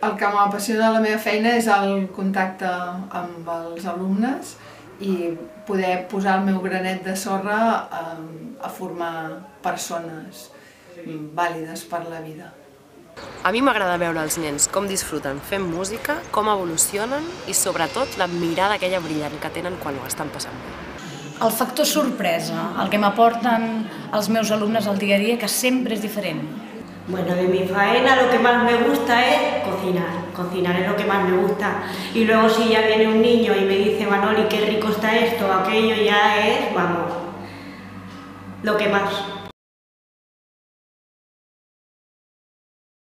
El que m'apassiona de la meva feina és el contacte amb els alumnes i poder posar el meu granet de sorra a, a formar persones vàlides per la vida. A mi m'agrada veure els nens com disfruten fent música, com evolucionen i sobretot la mirada aquella brillant que tenen quan ho estan passant bé. El factor sorpresa, el que m'aporten els meus alumnes al dia a dia, que sempre és diferent. Bueno, de mi faena lo que más me gusta es cocinar. Cocinar es lo que más me gusta. Y luego si ya viene un niño y me dice, Manoli, qué rico está esto aquello, ya es, vamos, lo que más.